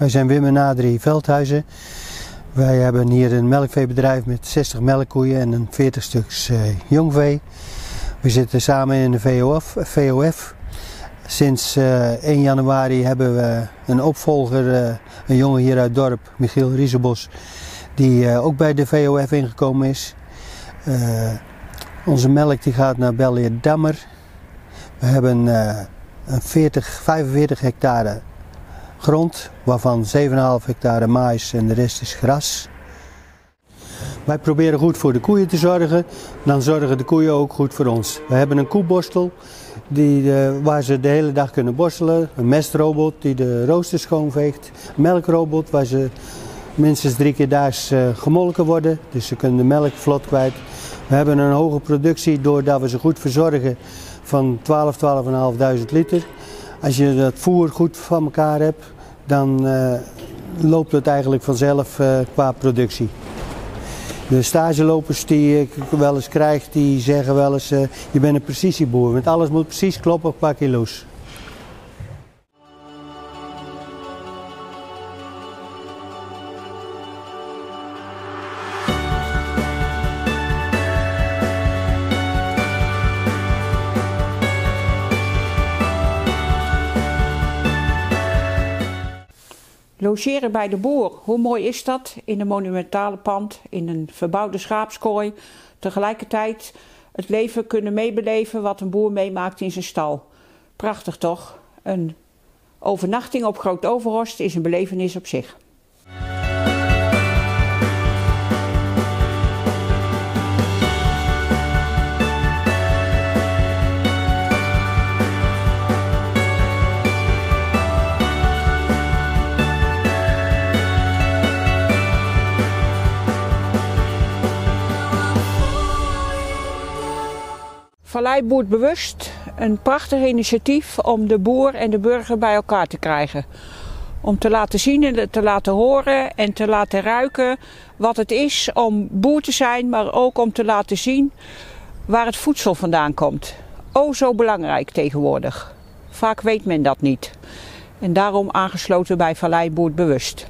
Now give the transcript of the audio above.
Wij zijn Wim en Adrie Veldhuizen. Wij hebben hier een melkveebedrijf met 60 melkkoeien en een 40 stuks uh, jongvee. We zitten samen in de VOF. VOF. Sinds uh, 1 januari hebben we een opvolger, uh, een jongen hier uit het dorp, Michiel Riesenbos, die ook bij de VOF ingekomen is. onze melk die gaat naar Belleer Dammer. We hebben een 40, 45 hectare grond, waarvan 7,5 hectare mais en de rest is gras. Wij proberen goed voor de koeien te zorgen, dan zorgen de koeien ook goed voor ons. We hebben een koeborstel die, uh, waar ze de hele dag kunnen borstelen, een mestrobot die de rooster schoonveegt, een melkrobot waar ze minstens drie keer daags uh, gemolken worden, dus ze kunnen de melk vlot kwijt. We hebben een hoge productie doordat we ze goed verzorgen van 12, 12.500 liter. Als je dat voer goed van elkaar hebt, dan uh, loopt het eigenlijk vanzelf uh, qua productie. De stagelopers die ik wel eens krijg, die zeggen wel eens, uh, je bent een precisieboer, want alles moet precies kloppen qua kilo's. Logeren bij de boer, hoe mooi is dat? In een monumentale pand, in een verbouwde schaapskooi. Tegelijkertijd het leven kunnen meebeleven wat een boer meemaakt in zijn stal. Prachtig toch? Een overnachting op Groot Overhorst is een belevenis op zich. Vallei Boert Bewust, een prachtig initiatief om de boer en de burger bij elkaar te krijgen. Om te laten zien en te laten horen en te laten ruiken wat het is om boer te zijn, maar ook om te laten zien waar het voedsel vandaan komt. O, zo belangrijk tegenwoordig. Vaak weet men dat niet. En daarom aangesloten bij Vallei Boert Bewust.